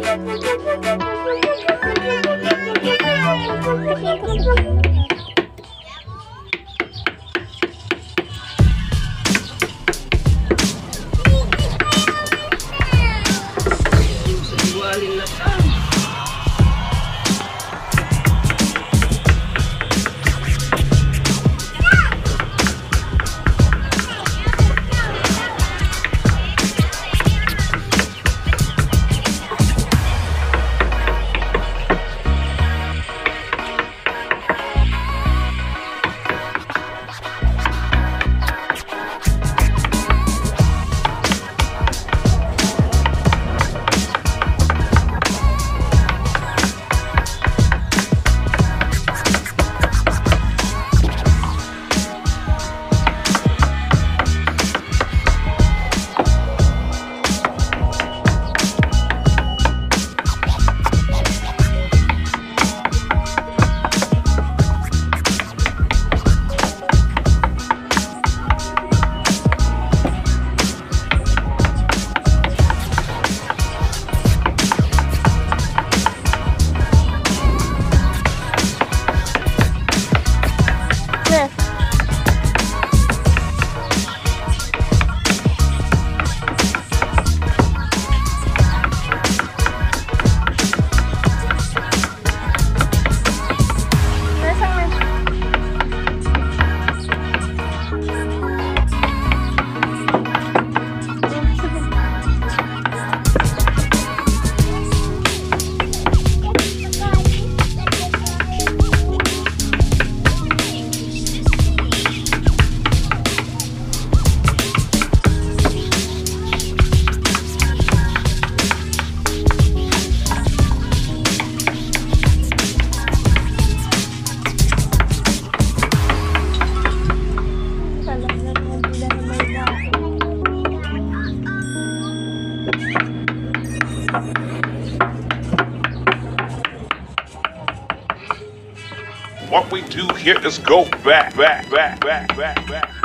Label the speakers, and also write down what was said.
Speaker 1: Na pa.
Speaker 2: Here is go back, back, back, back, back, back,